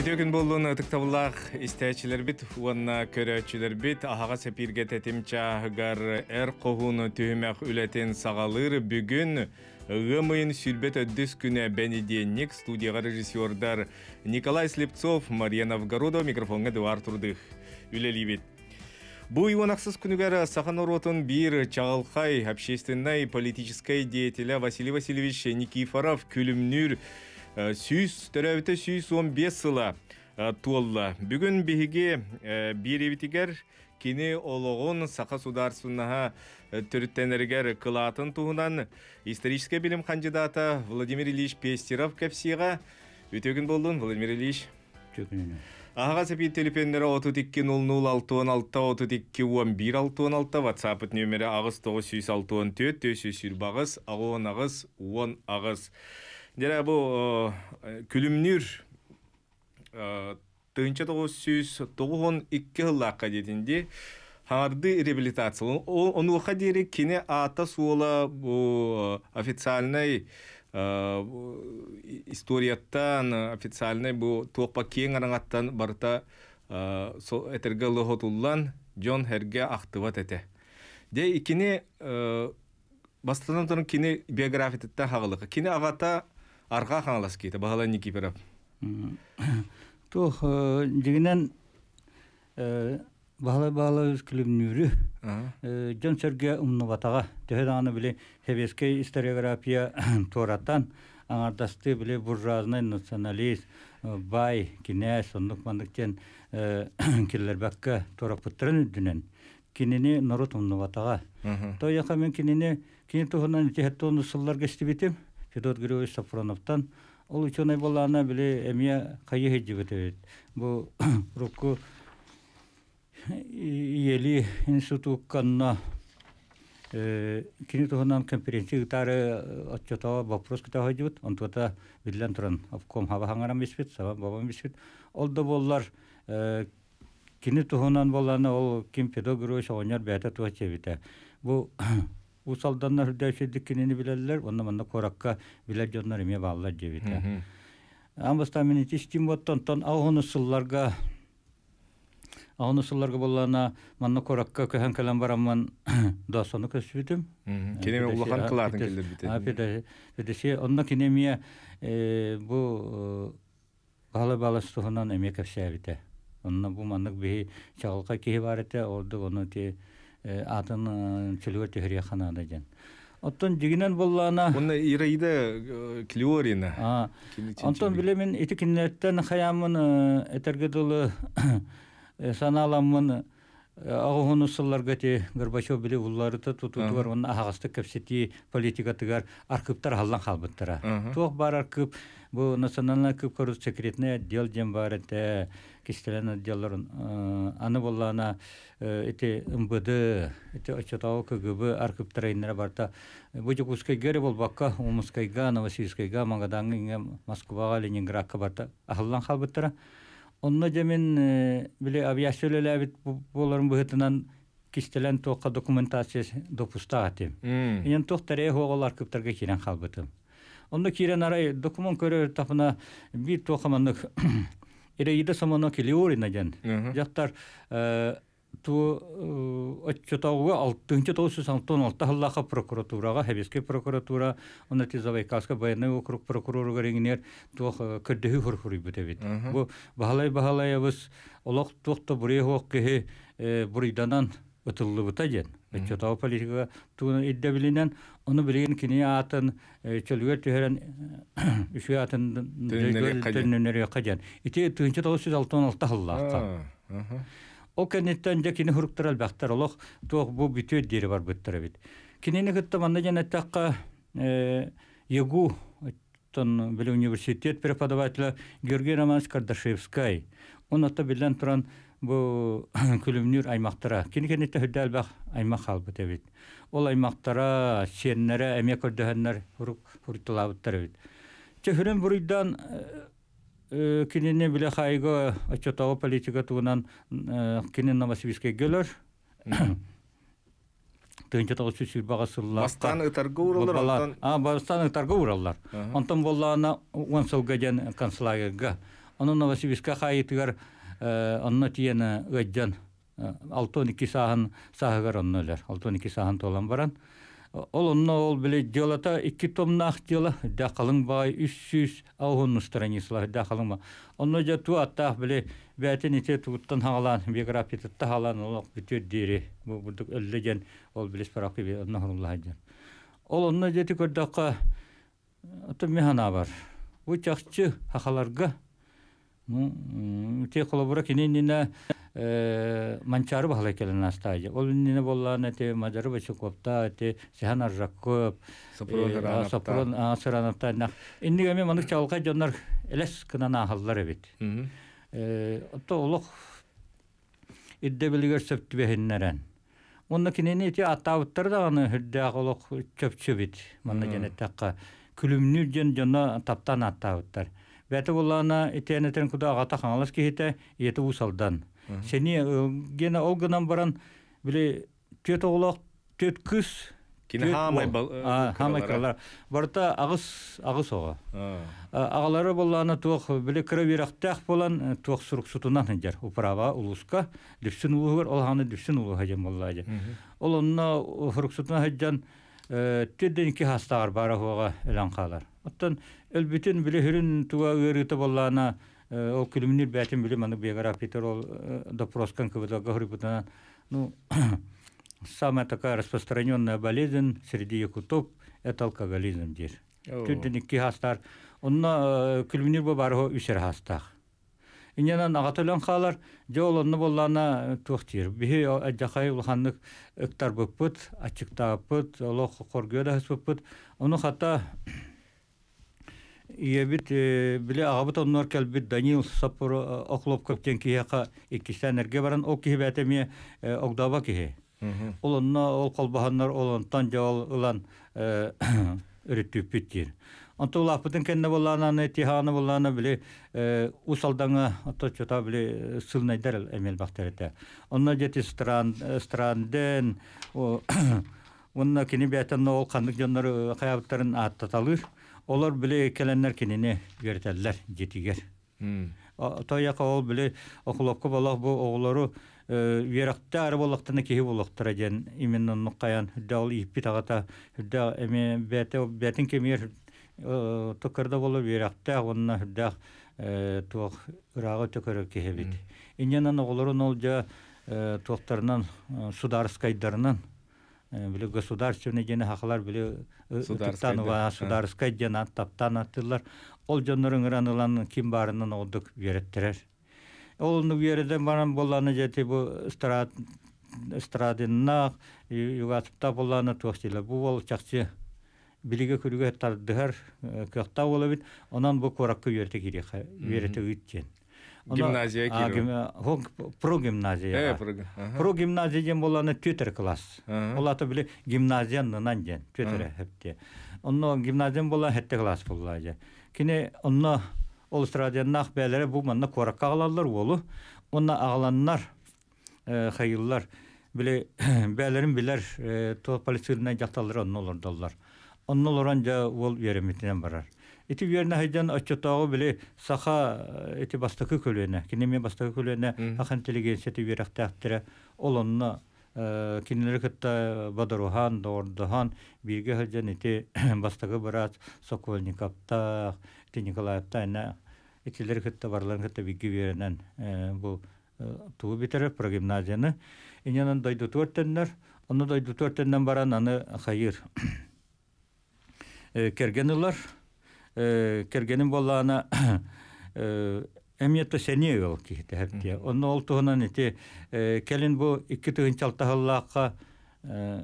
Үтөгін болуын ытыктабылақ истәчілер бит, уанна көрәчілер бит, ахаға сәпирге тәтім чағығар әр қоғуны түйімәк үләтен сағалыр бүгін ғымайын сүрбет өддіс күні бәнеденник студияға режиссердар Николай Слепцов, Мария Новгородова микрофонға дуар тұрдық. Үлелі бит. Бу иванаксыз күнігер Сахан Оротын бір чағылқай общественной политической деятеля Василий Васильевич Никифоров күлімнүр Э, сүйіс тәрәбіті сүйіс 15 сыла э, туолла. Бүгін биһиги э, бирибитигер кини ологон саха сударсунаха түрттенергер кылатын туһунан исторический билим кандидата Владимир Ильич Пестеров кепсига үтөгүн болдун Владимир Ильич. Аға сепи телефоннары 32 00 66 32 11 66 WhatsApp нөмірі ағыз 964 4 4 ағыз ағыз 10 ағыз Дера бу күлүмнүр тыынча тогуз сүз тогуон икки хыллаакка детинди хаңарды реабилитация онуха дири кини ата суола бу официальный историяттан официальный бу туопа кең араңаттан барта этерге лохотуллан жон херге актыбат эте де икини бастан тұрын кини биографиятта хагылык кини агата арга хаңалас кейті бағала Никипиров. Тух дегенен бағала бағала өз күлімнүрі жон сөрге умнуватаға төһедағаны біле хебеске историография тораттан аңардасты біле буржуазный националист бай кинәс ондук мандыктен киллербакка торапыттырын үдүнен кинини норут умнуватаға той яка мен кинини кини тухунан тиһеттону сыллар кестибитим Федор Григорьевич Сафроновтан. Ол ученый болана біле әмия қайы. Бұл руку ели институт канна э, кини туһунан конференция тары э, отчетова вопрос кита онтута билен туран обком хава бисбит саба бабам бисбит ол да боллар э, кини ол ким туа чебите усалданнар дэшедик кинени билелер, онна манна коракка билер жоннар эме баалар жебите. Амбаста мен тистим боттон тон агону сылларга агону сылларга боллана манна коракка көһөн калан бараман досону көсүбүтүм. Кинеме улахан кылатын келдер бите. А педе педе онна кинемия бу бала баластыгынан эме көсөбүтө. Онна бу маннык би чагылка кии бар эте, орду ону те атын чөлгөр техрия ханада жан. Оттон жигинен боллана. Онна ираида клиорина. Онтон билемен ити киннеттен хаямын этерге долы саналамын Ағығын ұсылар ғати Горбачев біле ұлларыты тұтуы бар, оның ағасты көпсеті политикатығар арқыптар халдан қалбыттыра. Тоқ бар арқып, бұл национальный арқып көріз секретіне дел дем бар әті, кестелен отделлар, э, аны боллана, эти МБД, эти отчетау КГБ арқыптар айнера барта. Бұжы күскай гері бол баққа, Умыскайға, Новосибискайға, Маңаданғы, Москваға, Ленинградқа барта, ахылдан қалбыттыра. Онна жемен биле авиациялеләбит боларын быһытынан кистелен тоққа документация допуста атым. Ен тоқтаре хоголар кыптарга кирен халбытым. Онда кирен арай документ көрөр тапына бир тоқаманнык Иреиде самана килиорина жан. Жактар ту отчетауга алтынчы тоғыз алтын алты халлаха прокуратурага хебеске прокуратура оны тизавайкаска военный округ прокурорга реңинер туох көрдөһү хурхури бутебит бу бахалай бахалай абыз олох туохта бурей хоқ кеһи бурыйданан ытыллы бута жен отчетау политика туна идде билинен оны билген кини атын чөлгөр төһөрен үшү атын төннөнөрө кажан ити тыынчы тоғыз жүз алтын алты халлака Ол кенеттен же кини хуруктар албақтар олох туох бу бүтөт дери бар бүттөр бит. Кинени гытта манна жана такка егу тон биле университет преподавателя Георгий Романович Кардашевский. Он ата билен туран бу күлүмнүр аймактара. Кини кенетте хөдө албак аймак халбыт бит. Ол аймактара сеннере эме көрдөһөннөр хурук хуртулабыттар бит. Чөһөрөн буруйдан кинене биле хайго отчетова политика тугунан кинен Новосибирскке гөлөр. Тынча тогуз сүз багасыллар. Бастан ытарга уралар. А, бастан ытарга уралар. Онтон боллана он сылга жан концлагерга. Оны Новосибирска хайытыгар онно тиене ыджан алтон ики сахан саһыгар онно өлер. Алтон ики сахан толан баран. Ол онна ол біле делата 2 томнах дела дақалың бай 300 ауын страницалар дақалың ба. Онно жа ту аттах біле бәтен ите туттан халан биография тутта халан ол бүтер дири. Бу будук өллеген ол биле спарақи бе онна хурулла жан. Ол онна жети ата механа бар. Бу чақчы хахаларга ну те колобура киненина манчары бахала келен астайы. Ол нине болланы те мажары бачы копта те сехан аржаккоп. Сапрон асыранапта. Инни геме манык чалка жоннар элес кынана ахаллар эбит. Отто олох идде билигер сөптүбехиннерен. Онна кинени те аттабыттар да аны хүрдәк олох чөпчү бит. Манна женеттакка күлүмнү жен жона таптан аттабыттар. Бәті болана итенетен куда агата хаңалас кихите еті усалдан. Сені э, гена ол баран біле төт оғлақ, төт күс. Кені хамай қалар. Барта ағыс, ағыс оға. Э, Ағалары болана туық біле кірі верақтақ болан э, туық сұруқ сұтынан жер Управа, улуска, дүпсін улуғыр, ол ханы дүпсін улуға жем болла Ол онна сұруқ сұтынан хэнджан төдден ки хастагар бара хога элан калар. Оттан элбитин биле хүрүн туга ырыты боллана ол күлүмнүр бәтин биле маны биография ол допроскан кыбыда гахрыбытана ну самая такая распространенная болезнь среди якутов это алкоголизм дер. Түнден икки хастар. Онна күлминир бу барго үсер хастах. Инянан агатылан халар жол онны боллана тухтир. Бихи аджахай улханнык ыктар буппут, ачыктаппут, олох коргөда хаспуппут. Оны хата Иебит биле агабыт оннор келбит Даниил Саппор оклоп көптен кияка иккистен эрге баран о кихибәтеме огдаба кихи. Олонна ол колбаханнар олонтан жавал ылан өрүттүп биттир. Онто лапытын кенне болланы тиханы болланы биле усалдаңа ото чота биле сылнайдар эмел бактарыта. Онна жети стран странден Онна кини бәтен ол кандык жоннор каябыттарын аттаталыр. Олар биле келеннер кинини бертеллер жетигер. Тояка ол биле окулокко болох бу оголору веракта ары болоктана киһи болоктара ден именно нуккаян дал иппит агата да эме бете бетин кемер токарда болу берәхтә онна һәдә э, тух ырагы төкөрө кеһебит. Инненен оғларын ол жа э, тохтарынан э, сударскайдарынан биле государственный дене хақлар биле сударскайдан сударскай дене таптан аттылар. Ол жоннорун ыраныланын ким барынан олдук береттерер. Ол ну береден баран болланы жети бу эстрад эстрадынна югатып та болланы тохтилер. Бу бол билиге күрүгө тардыгар көхта бола бит. Онан бу коракка үйрөтө кири, үйрөтө үтчен. Гимназия кири. Про гимназия. Про гимназия жен болланы тютер класс. Олаты биле гимназиянынан жен, тютер хепте. Онно гимназиям болла хетте класс болла же. Кине онно ол страдияннах бәләре бу манна коракка алалар олу. Онна агаланнар, хайыллар, биле бәләрен билер то полицияны жакталар онны олордалар. Онны олоран жа ол веремитинен барар. Ити верне хайдан очотагы биле саха эти бастакы көлөне, кинеме бастакы көлөне ахан интеллигенция ти верактактыра ол онна кинелер кытта Бадарухан, Дордухан, бирге хайдан ити бастакы барат Сокольниковта, Ти Николаевта ана итилер кытта барларын кытта биги беренен бу туу битере прогимназияны инянан дойду туортеннер оны дойду туортеннен баран аны хайыр кергенылар кергенин боллаана эмиетто сени ол кихите хептия онно ол туһунан ити келин бу икки тыгынчалтахыллаакка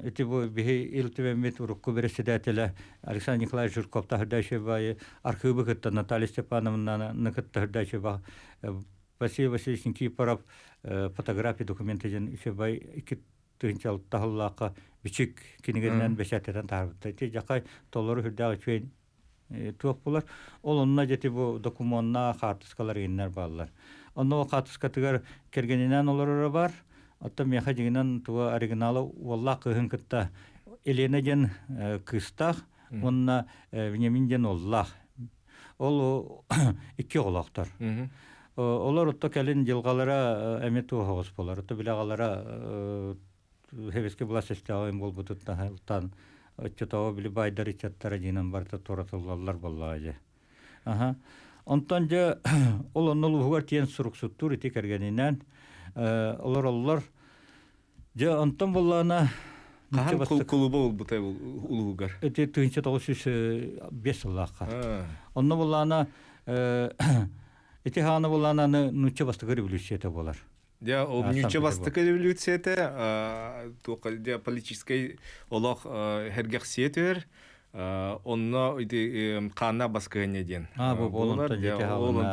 Эти бу бихи илтивемит урукку береседателя Александр Николаевич Жирков тахырдачева архивы кытта Наталья Степановна накытта хырдачева Василий Васильевич Никипоров фотография документы жен ишебай iki тыгынчал тахыллаакка бичик кинигенен бешатетен тарбытта ти жакай толору хүрдагы чөйн туох булар ол онна жети бу документна хартыскалар иннер баллар онно хартыскатыгар кергенинен олорора бар Отто меха жигинен туа оригиналы уолла кыһын кытта Елена жен кыстах, онна Вениамин жен оллах. ол икки олақтар. Мгм. О, Олар отто кәлин жылғалара әме туғығыз болар. Отто білағалара хевеске була сестягын бол бутутта тан отчотого били байдар ичаттара жинан барта торатыллар болла же. Аха. Онтан же ол оннол угар тиен суруксуттур ити кергенинен олар олар же онтан боллана Каһан кул- клубы ул бутай ул улуугар. Эти тыынча тоғыз жүз бес ыллаққа. А. Онно боллана эти ханы боллана нуча бастығы революцията болар. Дя ол нүче бастыкы революцията, тока дя политической олох хергех сетер, онно иди кана баскыгыне ден. А бу болонта дете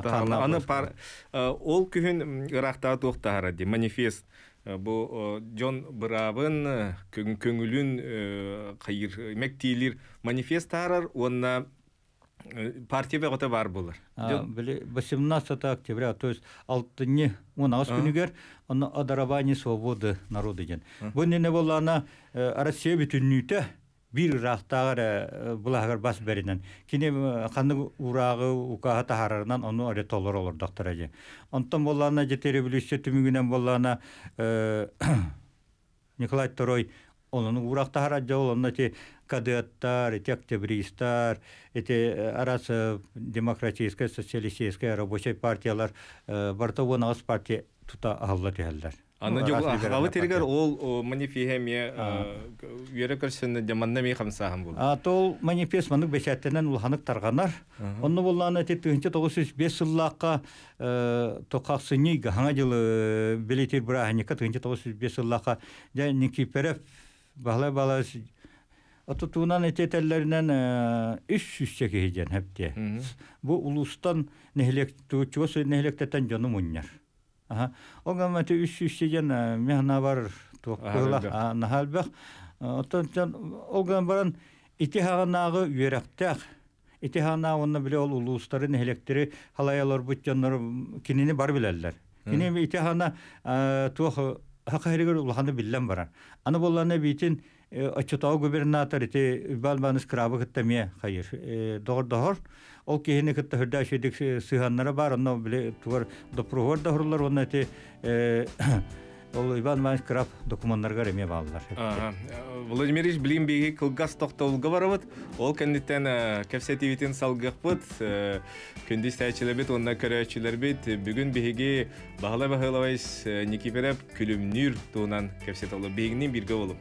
хана. Аны пар ол күн Иракта токтара ди манифест. Бу Джон Бравын көңүлүн кайыр мектилер манифест тарар, онна партия бегота бар булар. А, били 18 октября, то есть алтыны, он ас күнігер, оны свободы народы ден. Бұл нене болана Россия бүтүннүйті бир рахтагар булагар бас беринен. Кини ханны урагы укаха тахарарынан оны аре толор олор доктора же. Онтон болана жете революция түмүгүнен болана Николай II onun уракта хараджа ол онна те кадеттар, эти октябристар, эти арасы демократическая, социалистическая, рабочая партиялар, барта вонагас партия тута алла тиһәлләр. Аны Ну, жок раз либеральная хавы тергер партия. ол манифехеме үере көрсөндө жаманна ми хамсахан бул. А тол манифест манык бешәттенен ул ханык тарганар. Онны булланы те 1905 еллакка токаксыны хаңа жылы билетир брахника 1905 еллакка я бала бала ото туунан ететеллеринен э, үч жүз чеки хепте бу улустан нехлек туучуга сөй нехлектетен жону муннер аха оңа мати үч жүз чеген мехна бар туукула нахалбек отон жан баран ити хаганагы үрәктек ити биле ол улустары нехлектери халаялар бут жанлар кинини бар билерлер кини ити хана э, хакайрыгыр улханы биллән барар. Аны болланы битин Очотау губернатор ити балбаныс крабы кыттамия хайыр. Догор догор. Ол кихини кытта хүрдә шедик сыганнара бар, онно биле тугар допругор да хурлар, онно ити ол Иван Иванович крап документтарға реме балалар. Э, Владимир Ильич білім беге қылғас тоқты барабыт, ол кәндеттен э, кәпсәтивитен салғық бұт, э, күнді сәйчілі бет, онына көрәчілер бет, бүгін беге бағала бағалавайс Никиферап күлімнүр туынан кәпсет олы бегінен бірге олым.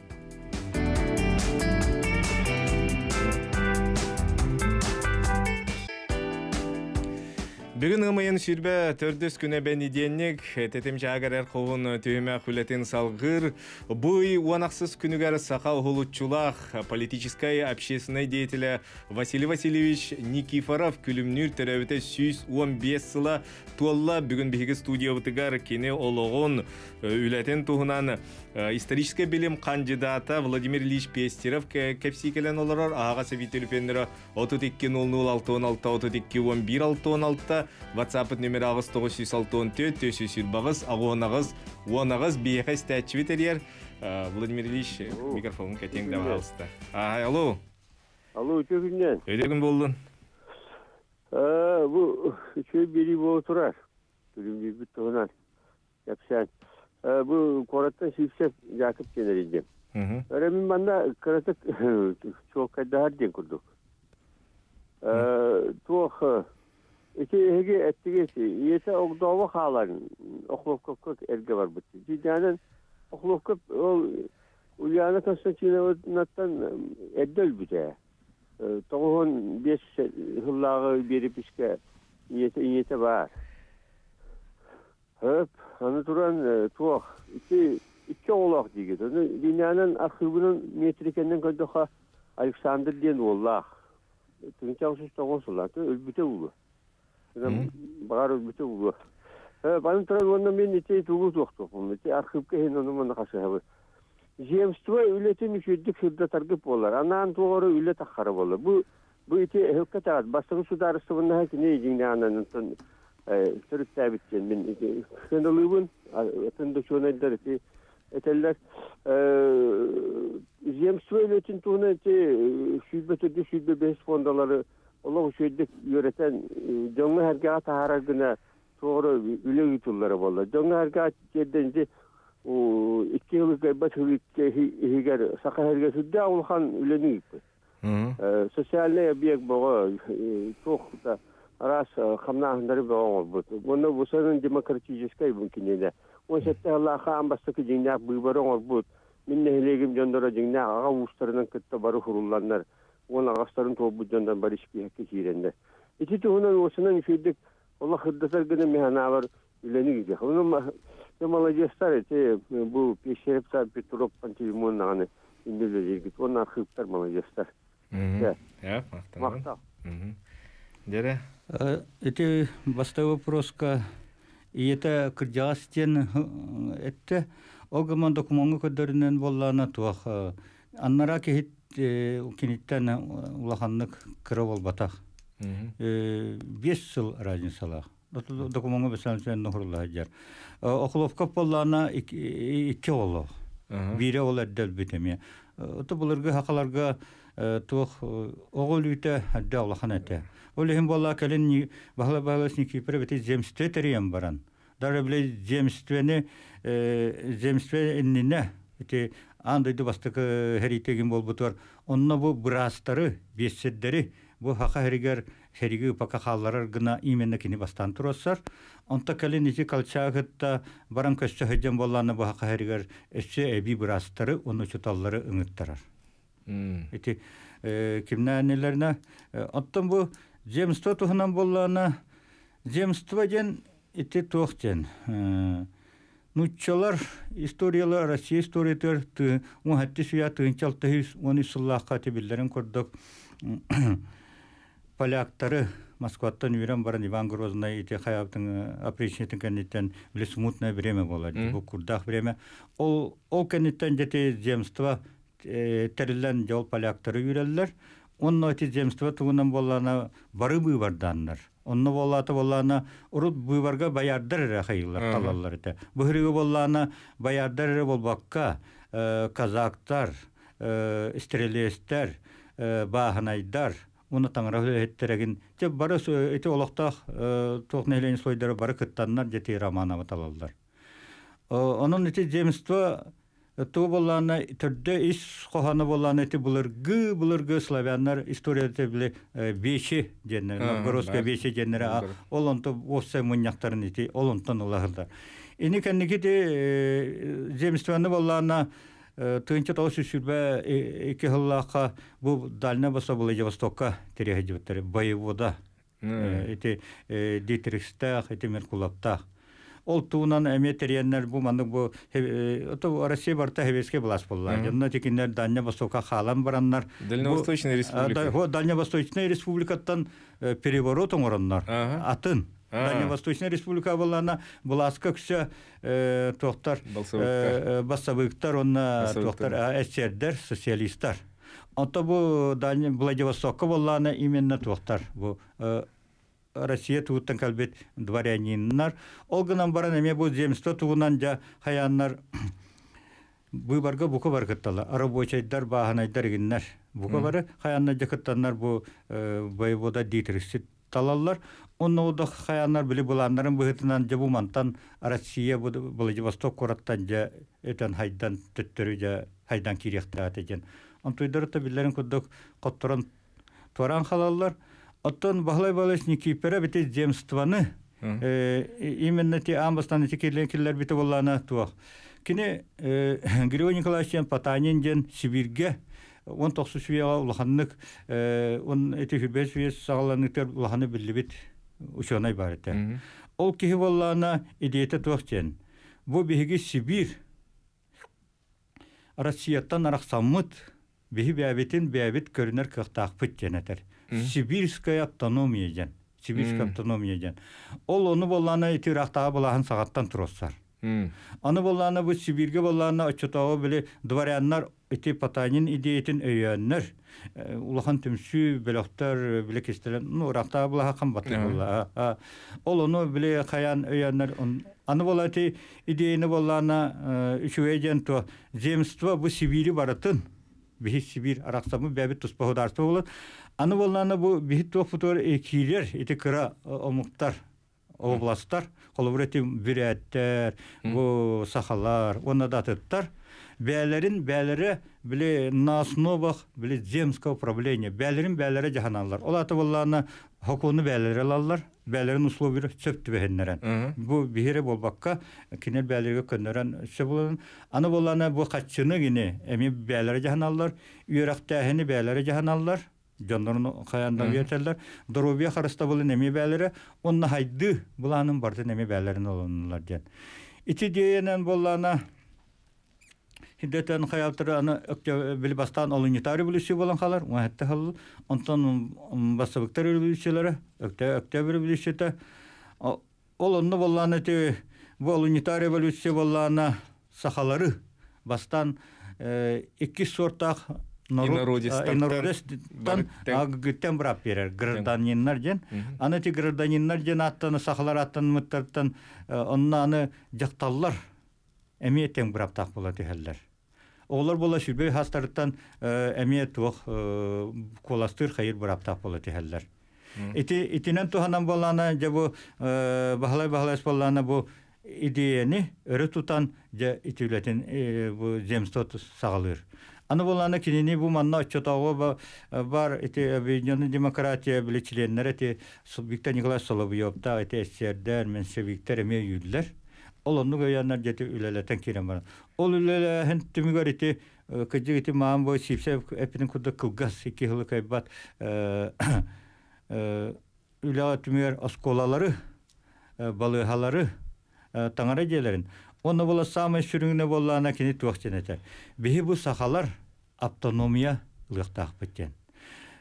Бүгін ымайын сүрбе төрдөс күнө бен иденник, тетем жаагарар қоғын түйіме хүлетін салғыр. Бұй уанақсыз күнігер сақа ғылытчулақ политическай общественной деятеля Василий Васильевич Никифоров күлімнүр төрәуіті 115 сыла туалла бүгін бігі студия бұтыгар кені олығын үләтен туғынан исторический билим кандидата Владимир Ильич Пестеров келен аға сәбител пендері 32 06 WhatsApp номер ағыз 964 489 ағонағыз, онағыз бейхе стәтчі бітерер. Владимир Ильич, микрофон кәтен дәва алысты. Ай, алло. Алло, өте күннен. Өте күн болдын. Бұл үші бері бұл тұрар. Түрімдей бітті ғынан. Япсан. Бұл қораттан шипсеп жақып кенер едім. Ремин банда кыратык чоқ қайдағар ден күрдік. Тоқ Ити эге эттигеси, ете огдовы халарын, охловкоп көк эрге бар бути. Дидянын охловкоп ол Ульяна Константиновнаттан эддөл бүте. Тоғын бес хыллағы беріп ішке ете ете бар. Хөп, аны туран туақ. Ити икки олақ дегет. Оны динянын архивінің метрикенден көндіға Александр ден олақ. Түнчаңсыз тоғын сұлаты, өлбіте ұлы. багар бүтү. Э барын таран мен Жемство үлетин үшүддүк шырда таргып болар. Анан тугары үлет ахары болар. Бу бу ичей хөккө тагат бастыгы сударыстыбында кине жиңне э мен кендалыбын. Атында чонайдар ичей Eteller e, James Whale için tuğuna eti şübbe tedi şübbe Ola uşuyduk yöreten jonga herga tahara güne doğru üle yutulları bolla. Jonga herga cedenci o iki yıl gayba tüvikke higer saka herga südde avulhan üleni gitti. Раз бұл бұны демократической бүмкініне он сәтте амбастыкы жиңнақ бұйбарың ол бұд мен нехлегім жондора жиңнақ аға кытта бары он агастарын тобуджандан баришпиһакке ити итити унан осынан иширдик ола хыддатар гына механавар үлениге уну молодецтар эти бу пешерептар петров пантелеймон наганы индиле жигит он архивтар молодецтар мактал дере эти баста вопроска и это кырдястен этте огаман документга көдөрүнөн боллана туах аннара кехит киниттен улаханнык кыра болбатах бес жыл разницалах документу бесен сен нохурлаа жар охловка боллана икки оло бире ол эддел битеме ото буларга хакаларга туох оғол үйте әдді Аллахан әте. Ол ехін болла кәлін бағла бағласын кипірі біті земстве тәріен баран. Дары біле земствені, земстве інніне, біті андайды бастык херитеген болбутур онно бу брастары бесседдери бу хака херигер хериги упака хаалларар гына именно кини бастан туросар онта калин ити калчаагытта баран көссө хыджан болланы бу хака херигер эссе эби бырастары уну чуталлары ыңыттарар ити э, кимнанелерна э, оттон бу земство тухунан боллана земство ден ити туох ден э, нуччалар историялар Россия историятер ты он хатти суя тыынчал тыйс он исуллахка тибиллерин көрдөк поляктары Москваттан үйрен баран Иван Грозный ити хаябтың опричнетін кәнеттен біле смутное время болады. Бұл курдах время. Ол, ол кәнеттен жете земство терилен жол поляктары үйреллер. Онно эти земство тугунан боллана бары быйбарданнар. Онно боллаты боллана урут быйбарга баярдар хайылар талаллар эте. Быхрыгы боллана баярдар болбакка казактар, стрелестер, баханайдар, уны таңра хеттереген же бары эти олоқтақ тоқнелен сойдары бары кыттаннар жети романа талаллар. Онун эти земство Ту болланы төрдө ис коханы болланы эти булыргы булыргы славяннар историяда биле беши женнер новгородская беши женнер ол онто осы муньяктарын эти ол онтон улагылдар ини кенники де земстваны болланы тыынча тоғыз сүрбе эки хыллака бу дальна баса булы востокка терехежибеттер боевода эти дитрихстах эти меркулаптах ол туунан эме терьяннер бу мандык бу ото Россия барта хевеске булас булла. Жонна текиннер Дальня Востока халан бараннар. Дальневосточная республика. Хо Дальневосточная республикаттан переворот оңороннар. Атын. Дальневосточная республика буллана буласка күсө тохтар бассабыктар онна тохтар эсердер социалисттар. Ото бу Дальня Владивостокка буллана именно тохтар бу Россия тугуттан калбет дворяниннар. Олгынан баран эме бу земство тугунан жа хаяннар быйбарга бука баргыттала. Рабочайдар баханайдар гиннар. Бука бары хаянна жакыттаннар бу воевода дитрисит талаллар. Онна удах хаяннар били буланнарын быһытынан жа бумантан Россия бу Владивосток кораттан жа этен хайдан төттөрү жа хайдан кирехтаат экен. Антойдар та биллерин куддук котторон туаран халаллар. Оттон бахлай балашни кипера бите земстваны именно те амбастан те келенкелер бите боллана туах. Кине Григорий Николаевич Потанин ден Сибирге он токсу сүйега улаханнык он эти хибес сүйес сагаланныктар улаханы биллибит учонай бар эте. Ол кихи боллана идеята туахчен. Бу биһиги Сибир Россияттан араксаммыт биһи бәбитин бәбит көрүнөр кыктаакпыт женетер. Сибирская автономия жан. Сибирская автономия жан. Ол оны болланы ити рахтага булахан сагаттан туроссар. Аны болланы бу Сибирге болланы очотого биле дворяннар ити Потанин идеятин өйөннөр. Улахан түмсү белоктар биле кестелен, ну рахтага булаха камбаты болла. Ол оны биле хаян өйөннөр. Аны болати идеяны болланы үшүэжен то земство бу Сибири баратын. Бихи Сибир араксамы бәбит туспахударсы болот. Аны болланы бу бихит туох футур киилер ити кыра омуктар областтар колобурети бүрәттер бу сахалар онна датыттар бәлерин бәлере биле наснобах биле земское управление бәлерин бәлере жаһаналар ол аты болланы хокуны бәлере алалар бәлерин условия сөптү бэһеннерен бу биһире болбакка кинер бәлерге көннөрен сөбулун аны болланы бу каччыны гине эми бәлере жаһаналар үйрәктәһини бәлере жаһаналар Жоннорун хаяндан вертерлер. Дорубия харыста булы неме бәлере, онна хайды буланың барды неме бәлерин олоннар ден. Ити диенен боллана Хиддетен хаялтыры аны өкте билбастан олунитары бүлүсү болан халар, уайтта хал, онтон басыбыктар бүлүсүлөрү, өкте өкте бир бүлүсүтө. Олонну болланы те бу олунитары бүлүсү боллана сахалары бастан 2 сортак инородистан агыттен брап берер гражданиннар ден аны ти гражданиннар ден аттаны сахалар аттан мыттартан онна аны жакталлар эмиеттен брап так болот ихеллер Олар бола сүрбей хастарыттан әмие туох коластыр хайыр бұрап болот ихеллер. Ити итинен туханан болана же бу бахалай бахалай болана бу идеяны өрө тутан же итүлетин бу земстот сагалыр. Аны болана кинини бу манна отчетого бар эти объединенная демократия биле членнер эти Виктор Николай Соловьев та эти эсердер меньшевиктер эме юллер. Ол онну гөйяннар жети үлелетен кирен бар. Ол үлелехен түмүгөр ити кыжык ити маам бой сипсе эпинин куда кылгас ики хылы кайбат үлеға түмүгөр осколалары балыхалары таңара желерин. Оны бола самый сүрүңүнө боллаана кини туак женетер. Бихи бу сахалар автономия ылыктаак беттен.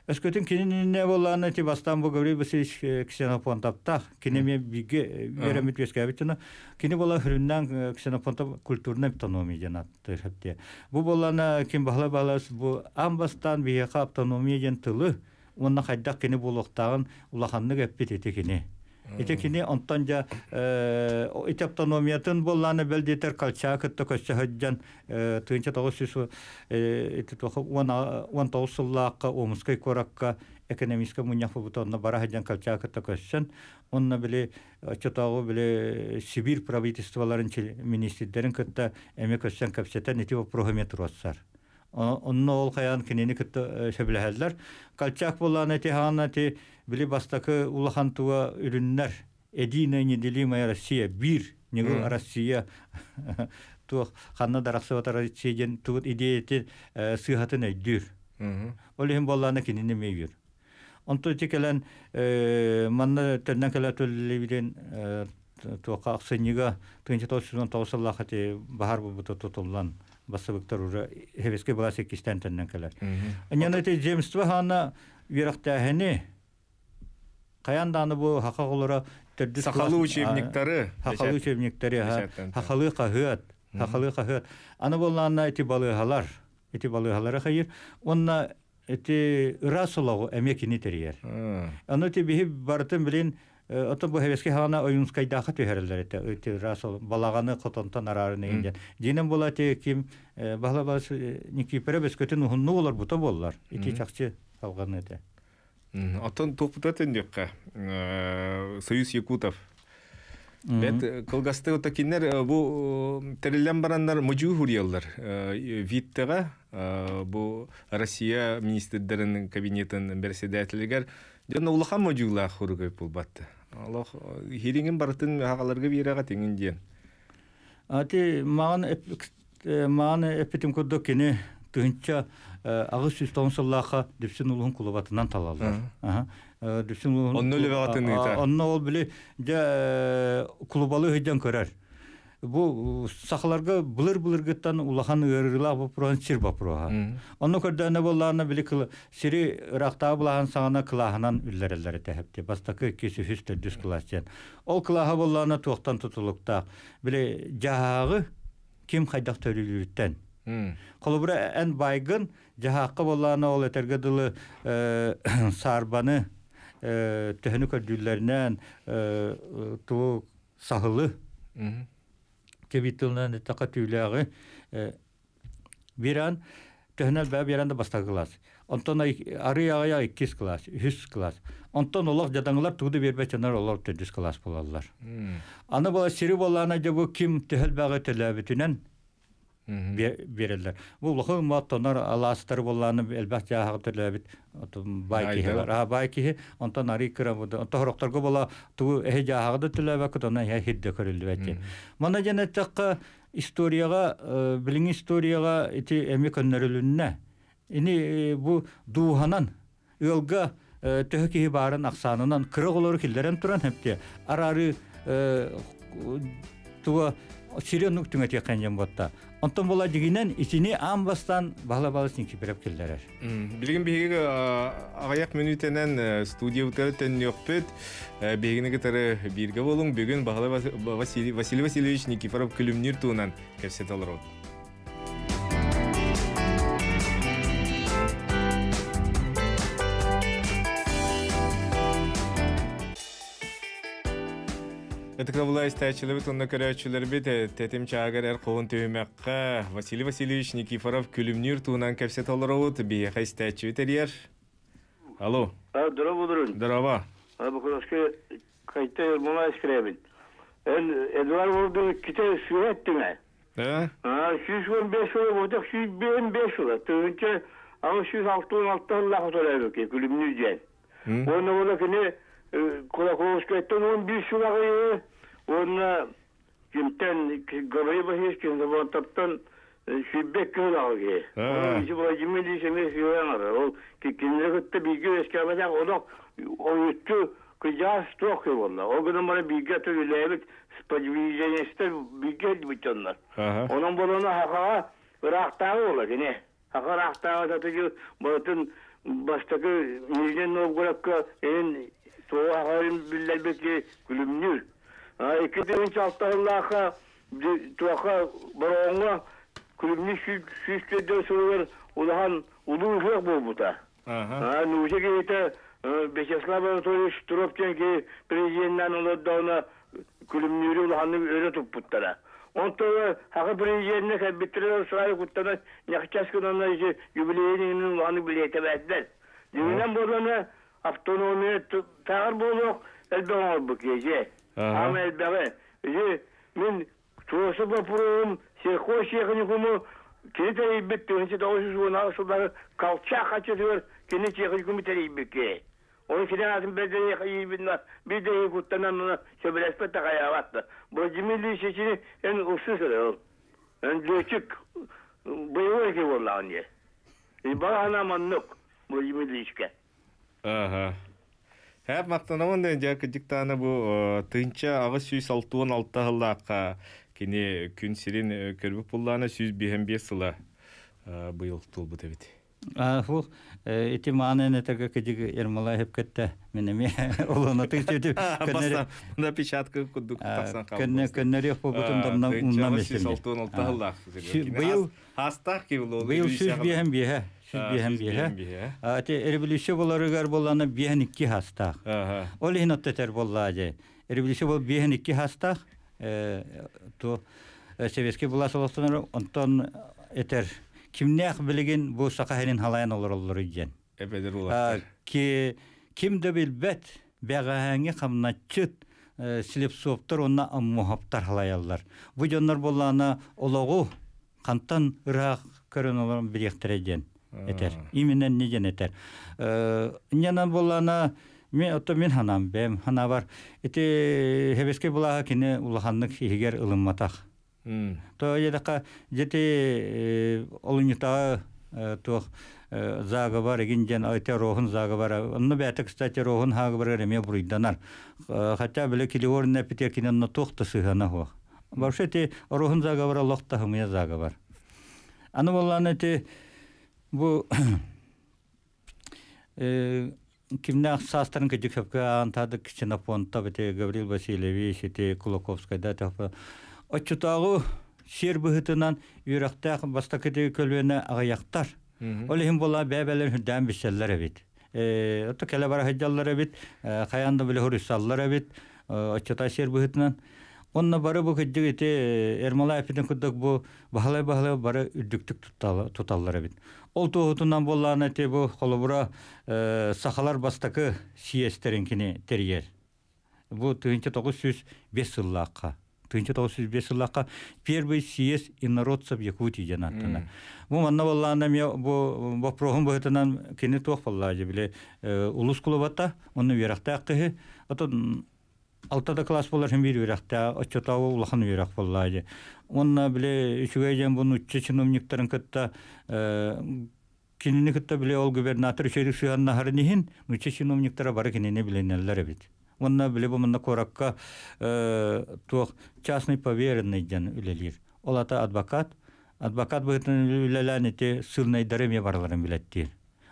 Өскөтүн кинине болланы ти бастан бу Гаврил Васильевич ксенофонтаптах кинеме биге беремит бескәбитина кини бола хүрүннән ксенофонтап культурна автономия жанаттыр хәтте. Бу болланы ким бахла балас бу амбастан бие автономия жан тылы онна хайдак кини булуктагын улаханны гәппит ите кини. Ите кини онтан жа ите автономиятын болланы белдетер калча кытты көсчө хөджан тыынча тогуз сүз ите тохо он тогуз сыллаакка омускай коракка экономистка муньяфы бутонна бара хаджан калча кытты көссен онна биле чотогу биле сибирь правительстволарын министрдерин кытта эме көссен капсетен ити программетр оссар онно ол хаян кинени кытты сөбүлэһэллер калчак болланы ти хаана ти били бастакы улахан туа үрүннер единая неделимая Россия бир негыл Россия туох ханна дараксыбата Россия ден тугут идеяти сыхатын өйдүр ол ихин болланы кинини мейбир онто ти келен манна төннен келе төллебилен туока аксынига тыынчы тоосузун тоосаллахати бахар бубута тутуллан басыбыктар уже хевеске была секистен төннен келер Аняна те земство хана вирахтахени Каянданы бу хакагылара Сахалы учебниктары. Хакалы учебниктары, хакалы кахыат, хакалы кахыат. Аны болланна эти балыгалар, эти балыгалары хайыр. Онна эти расологу эмекини терьер. Аны те бихи бартын билин Ото бу хевеске хана оюнскайдаха төһәрелләр эте эти расол балаганы котонтан арарын инде. Динен була те ким бахла бас никипере бес көтен ухунну болар бута боллар. Ити чакчы калган эте. Отон тухпутатын дикка. Союз якутов. Бет э, кылгасты ота кинер э, бу э, терилен барандар мужу хурьялдар. Виттага бу Россия министрлеринин кабинетин берседателигер жана улахан мужула хургай булбатты. Аллах хирингин барытын хагаларга бирага теңин ден. Ати маған маған эпитим курдокини тынча агыс сүз тонсуллаха дипсин улун кулубатынан талалар. Дипсин улун Онно лебагатын ыта. Онно ол биле же клубалы хыжан көрөр. Бу сахаларга булыр булыр гыттан улахан ырыла бу прон сир бапрога. Онно көрдәне болларны биле кыл сири рахта булахан сагана кылаханан үлләреләр тәһәпте. Бастакы кесе хүстә дис классен. Ол кылаха болларны токтан тутулукта. Биле жагы ким хайдак төрүлүттен. Колубура ән байгын жахаққа болланы ол etergadılı дылы сарбаны төһөнү tuğuk туу сахылы кебитылынан tüylağı bir биран tühünel bab bir anda bastagılas. онтон arı yağaya ikis klas, hüs klas. Ondan olaq jadanlar tuğdu bir beçenar olaq tüdüs klas bolarlar. Ana bola siri bollana bu kim tühel bağı бәгә теләбитенән берелер. Бу лохы маттонар аластар болланы элбәт яһагы теләбит. Байкиһлар. А байкиһи онтон ары кыра бу. Онтон хорохторго бола ту эхе яһагы да теләбә кытона я хидде көрүлдү бәтти. Мана жанаттакка историяга, э, билин историяга ити эми көннөрүлүннә. Ini e, bu duhanan ылга төһө барын аксанынан кырык олор киллерен туран хепте арары туа сирен нүктүңө теккен ботта онтон бола дигинен исини амбастан бала бала синки береп киллерер Билген биһиги агаяк минутенен студия үтәртен йөкпөт. Бигинеге тары бирге болуң бүгүн Бахала Василий Васильевич Никифоров күлүмнир туунан кепсет алыр. Этикра була истәчилер бит, онна көрәчүләр бит, тетим чагыр эр куын түймәккә Василий Васильевич Никифоров күлүмнир туунан кепсет алыр ут, бия истәчү терьер. Алло, А, здорово, Дурун. здорово. А, бухарашка кайта ермола эскребин. Эн, Эдуард Волду ките сүйеттиме. Да? А, 115 ола болдық, 125 ола. Түйінче, ағы 166 лақы төләйді ке, күлімні жен. М? Оны ола кіне, кола колышка еттен ونا كنتن قريبة هيش كنت بطبطن şiddet kıl algı. Onun için bu cimri şimdi siyanadır. O ki kimle gitti bilgi eskilemeden onu o yüttü kıcağız çok iyi valla. O gün bana bilgi atı yüleyelik spaciviyeceğine işte bilgi etti bütünler. Onun bunu hakağa rahtağı olur yine. Haka rahtağı satıcı batın baştaki milyon novgurakka elin soğuğa halim billermek gülümlür. экидинчи алталлаха туаха бароңга күлүмни сүстөдө сулар улахан улуу жок болбута а нужа кейте Вячеслав Анатольевич Туровтен ки президенттен олоддауна күлүмнүрү улаханы өрө туппуттара. Онтова хакы президентне кабиттер сұрай куттана нахчаскын она же юбилейінің улаханы билете бәддер. Дигенен болана автономия тағыр болуқ әлбәңор бұл. Амел давай. Же мен тосы бапурум, сельхоз техникумы кете ибет 1910 жылдары Колчак ачылыр, кене техникумы терибекке. Onun için lazım bedeli iyi bilmez. Bir de iyi kutlanan ona söbelesme takaya battı. Bu cimilli işçini en usul söylüyor. En döçük. Buyur ki vallahi niye. Bana anam anlık. Bu Хәп мақтанамын да дәк диктаны бу э, тынча агы сүз алтуын алта хыллақа кине күн сирин э, көрбүк булланы сүз биһем бесыла э, тул бу дебит. Аху эти маны не так как дик Әп, кетте мене ме олона тык тип кеннер на печатка ки сүз А, биһен сүз биһен биһе биһе. а те эрбилише боларыгар боланы биһен икки хастах Ага. Ол хин оттетер боллааже. Эрбилише бол биһен икки хастах э то э, советский була солостонор онтон этер кимнях билеген бу сакаһенин халаян олор олор ижен. Эпедер А, улар. ки кимде билбет бәгаһәңе камначыт слепсоптор онна аммохаптар халаяллар. Бу жоннор боллана ологу кантан ырак көрөн олорун биrekтереден этер. Именен нежен этер. Э, Нянан боллана мен ото мен ханам бем хана бар. Эти хебеске булага кине улаханнык хигер ылымматах. М. То едака жете олунюта то зага бар гинжен айта рохун зага бар. Онны бәте кстати рохун хага бар эме буйданар. Хотя биле килиор не питер кинен на тохта сыгана хо. Вообще те рохун зага бар лохта хымя зага бар. Аны болланы те бу э кимнах састарын кыжык хөпкө антады ксенофонта бите Гаврил Васильевич те Кулаковская да тапа очутагы сер быһытынан үрәктәк бастакыды көлбене агаяктар. Ол хим була бәбәләр хүдән бишәлләр бит. Э ото келе бар хаҗаллар бит, каянда биле хурисаллар бит. Очута сер быһытынан Онна бары бу кыддык ите Эрмала апитен кыддык бу бахалай бахалай бары үддүктүк туталлары бит. Ол туһутунан боллаан эте бу холобура сахалар бастакы сиестеринкини терьер. Бу 1905 сыллаакка. 1905 сыллаакка первый съезд инородцев Якутии жанаттына. Бу манна боллаана ме бу вопросун быһытынан кини биле улус кулубата, онны верахта аккыһы. Отон алтада класс болар хем бир верахта, очотау улахан верах боллаажы. Онна биле үчүгэжен бу нуччы чиновниктарын кытта кинини кытта биле ол губернатор шериф сыганна харнихин, нуччы чиновниктара бары кинини биленеллер бит. Онна биле бу мында коракка туох частный поверенный ден үлелир. Ол ата адвокат, адвокат быһытын үлелән ите сылнай дареме барларын билеттир.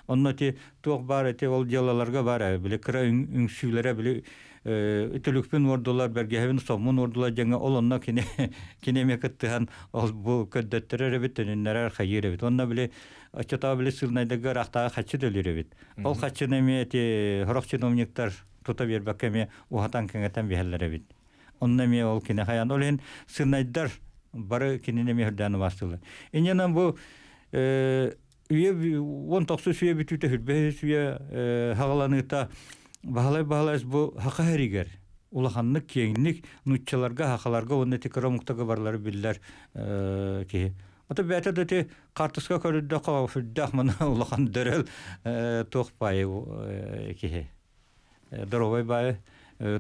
Онна ти туох бар ите ол делаларга бар биле кыра үңсүләре биле үтүлүкпүн ордулар бергеһебин сомун ордулар жаңа ол онна кине кинеме кыттыхан ол бу көддөттөрөр бит нерер хайыр бит. Онна биле ачата биле сылнайдага рахтага хачы дөлөр бит. Ол хачы неме ти хорок чиновниктар тута бербәккәме ухатан кәңәтән бихәлләре бит. Онна ме ол кине хаян олен сынайдар бары кинене мехердән вастылы. Иненән бу үйе 19 сүйе битүтә хөрбә сүйе хагаланыта баһалай баһалайс бу хака хәригер. Улаханны кеңник нутчаларга хакаларга онны тикромуктага барлары билләр ки. Ата бәтә дә картыска көрдә кава фиддах мана улахан дәрел тохпай ки. Дровой бай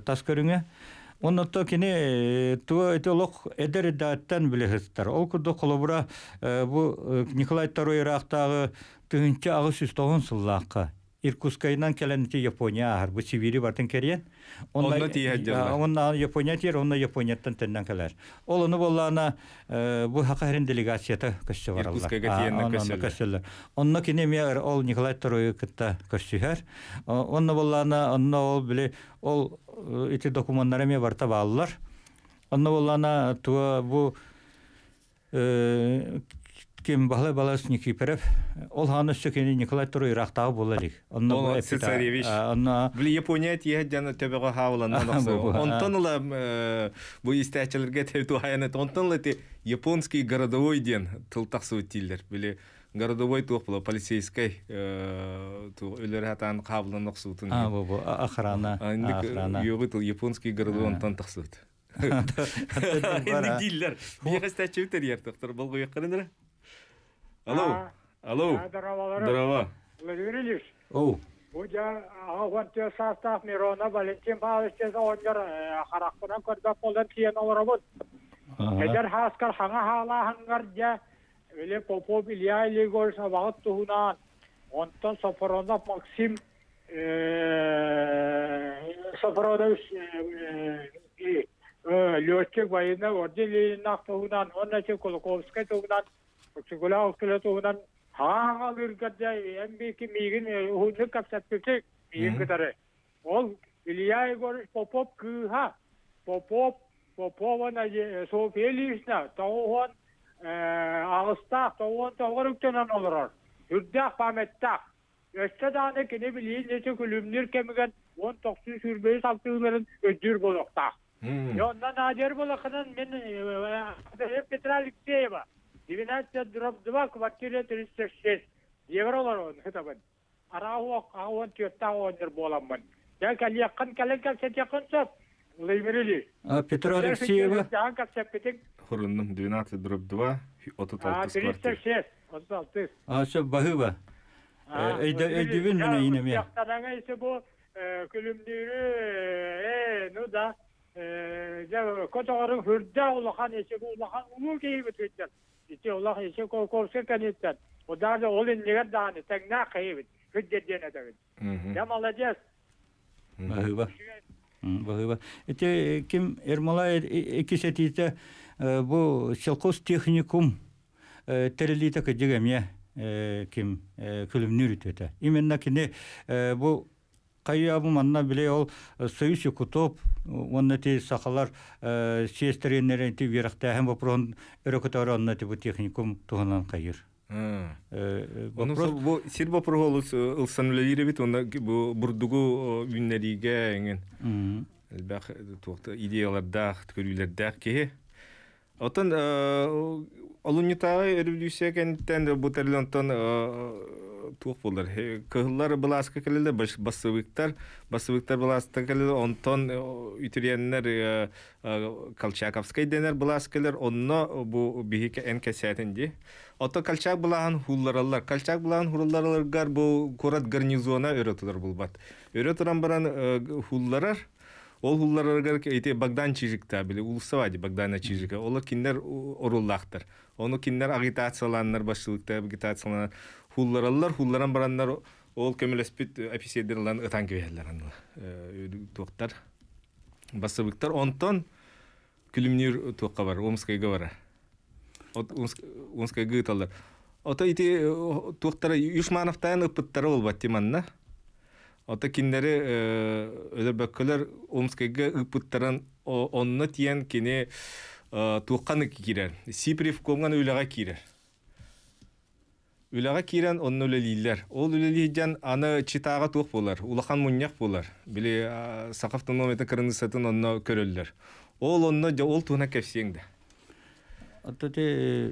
тас көрүңө. Оннотто кини туа этолог эдер даттан билехистер. Ол курду колобура бу Николай II рахтагы тыгынча агыс үстогон сыллакка. Иркутскайнан келенти Япония ахар. Бу Сибири бартын керен. Онна тиһә жала. Онна Япония тир, онна Японияттан теннен келер. Ол оны боллана бу хакарын делегацията көссө баралар. Иркутскайга тиенне көссөлөр. көссөлөр. Онна кине мер ол Николай II кытта көссүһәр. Онна боллана онна ол биле ол эти документтары ме барта баллар. Онна боллана туа бу кем бахлы балас Никифоров, ол ханы сөкені Николай Тұрой рақтағы бол әлік. Ол цесаревич. Бұл Япония тие жаны төбеға хавыланна нақсы. Онтан ұла бұл істәчілерге тәуті хаяны. Онтан те японский городовой ден тылтақсы өттейлер. Біле городовой туқ бұл полицейскай өлер хатан хавылан нақсы өтін. А, бу охрана. Охрана. Йоғы тыл японский городовой онтан тақсы өт. Диллер. Бияға стәчі өтер ертіқтір. Бұл Алло. Алло. Здорово, Здорово. Владимир Ильич, Оу. Будя Агуанте состав Мирона Валентин Павлович оңгар характынан көрдө болдан киен олоробут. Эдер хаскар хаңа хала хаңгар жа Веле Попов Илья Ильигор сабагыт туһунан онтон Сафаронов Максим Сафаронович летчик военный орден туһунан туһунан Pag sigula ko kilatunan, ha, bir kadya, embi ki migin, hundu e, kapsatpisik, migin kitare. Ol, iliyay goriş popop kıha, popop, popovan ayı, e, sofiyeli işna, tavuhan, e, ağıstak, tavuhan, tavuhan üktönen olurar. Hürdak, pamettak. Öste dağına kene biliyin, nesi külümdür kemigen, 19 sürbeyi saltığıların ödür bulukta. Yondan acer bulakının, ben, hep petralik diye var. 12 дробь 2 квартира 306 евролар он хитабын арауо ауон тюрта онер боламын дәк әлияққан кәлен кәпсет яқынсап леймерили петро алексеева? жаң кәпсет кетек хұрынным 12 дробь 2 36 квартира 36 ашы бағыба Эйдивин мен ине мен. Яқтараңа ise bu külümdürü ну да. Э, я котоғарын хүрдә улахан ise bu улахан уму кейбит кеткен. İşte ulah ise kovsa kanetten. O da da olun neler dağını tekna kayıbı. Hüddet dene de. Мгм. Ya молодец. Бахыба. Бахыба. Эти ким Эрмала экисетите бу селхоз техникум терелите кедегемье ким күлүмнүр үтөтө. Именно кине бу кайябы манна биле ол союз кутоп онна ти сахалар сестеренерен ти верахта һәм вопрон өрөкөтөр онна ти бу техникум туһунан кайыр. А. Onun Вопрос so bu silba proholus ılsanüleri bit onda bu burdugu günlerige engen. Мгм. элбэх туохта идеялардах көрүлердах киһи отон олуннютагы революция кенттен бутерлен онтон туох булар кыһыллар былааска келеле бассыбыктар бассыбыктар былааста келеле онтон үтүриеннер колчаковскай денер былааскелер онно бу биһике эн кесетинди ото колчак булахан хуллараллар колчак булахан хуллараларгар бу курат гарнизона өрөтүлөр булбат өрө туран баран хулларар Ол хулларыгар эти Богдан Чижикта били улусавади Богдана Чижика. Олар киндер оруллахтар. Оны киндер агитацияланнар башчылыкта агитацияланар. Хуллараллар, хулларан бараннар ол көмөлөспүт офицерлерден ытан кебелер аны. Токтар. Басыбыктар онтон күлүмнүр токка бар, Омскайга бар. Омскайга гыталар. Ота ити токтар Юшмановтан ыпыттары болбат тиманна. Ота киндери өдөрбөккөлөр Омскайга ыпыттарын онно тиен кини туукканы кирер. Сипрев комган үлага кирер. Үләгә керен, онны үлелилер. Ол үлелиген аны читаға туқ болар, улахан муньяк болар. Били сақафтан момента кырынысатын онны көрөллер. Ол онны жа ол туына кәпсеңді. Ататы э,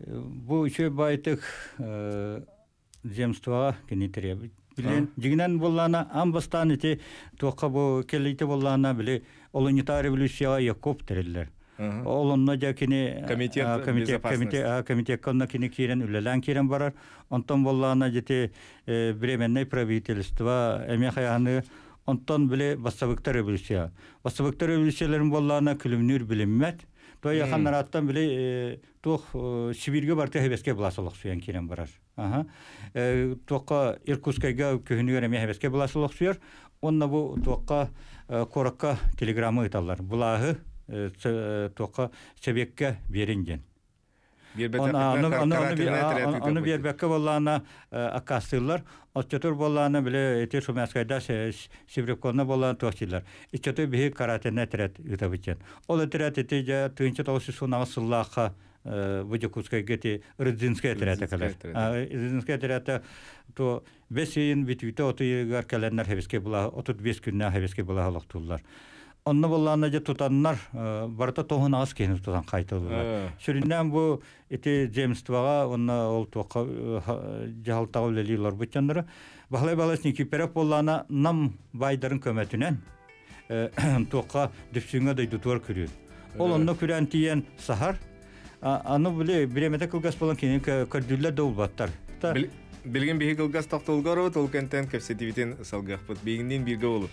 бұл үші байтық э, земстваға кені требует. Билен дигинен боллана амбастан ити тоққа бұл келите боллана били олунитар революцияга якоп. олонно жа кини Комитет комитет комитет комитет конна кини кирен үлелен кирен барар онтон боллана жити временное правительство эме хаяны онтон биле бассабыктар революция бассабыктар революцияларын боллана күлүмнүр билиммет той яханнараттан биле туох сибирге барты хебеске буласылык суян кирен барар аха туокка иркутскайга көһүнүгөр эме хебеске буласылык суяр онна бу туокка коракка телеграмма ыталлар булаһы туокка себекке беринген Аны бербекке боллана акастылар, отчетур боллана биле эти шумаскайда сибреконна боллана тохтилар. Ичеты бихи каратене терет ютабычен. Ол терет эти жа тыынчы толсы сунага сыллаха Вудикутская гети Рыдзинская терета калар. Рыдзинская терета то бесейин битвите отыйгар каленнер хебеске була, отут бес күннә хебеске була халыктулар. Онны болланы же тутаннар барта тоһун ас кені тутан кайтылдылар. Сүрүннән бу эти земствага онна ол тока жалтагы лелилар бутчандыры. Бахлай баласны кипереп боллана нам байдарын көмөтүнен тока дүпсүнгө дойду туар күрү. Ол онны күрән тиен сахар. Аны биле биремете кылгас болан кені көрдүллер да улбаттар. Билген биһи кылгас тактылгары ол кентен кепсетивитен салгахпыт. Бигинден бирге болуп.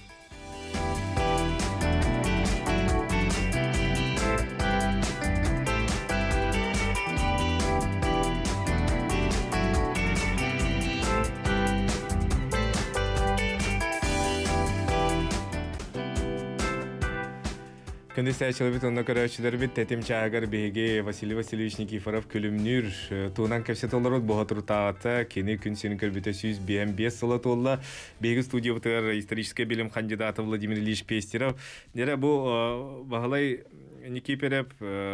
Кандисая человек он накороче дербит тетим чагар беге Василий Васильевич Никифоров күлімнүр туынан кепсе толорот богатур таата кени күн сен көрбөтө сүз биэм бес сыла толла беги студия бутыр исторический билим кандидаты Владимир Ильич Пестеров нере бу багалай Никифоров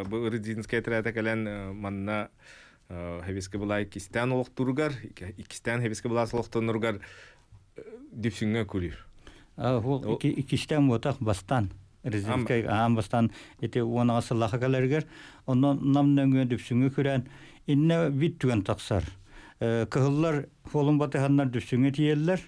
бу Рыдзинская трата кален манна хебеске була икистен олуктургар икистен хебеске була солуктунургар депсүңө күрүр Ол икистен отак бастан. резинскай амбастан эти уона асыллаха калергер онно намнөңө дүпсүңү күрән инне бит түген таксар кыһыллар холун батыханнар дүпсүңү тиеллер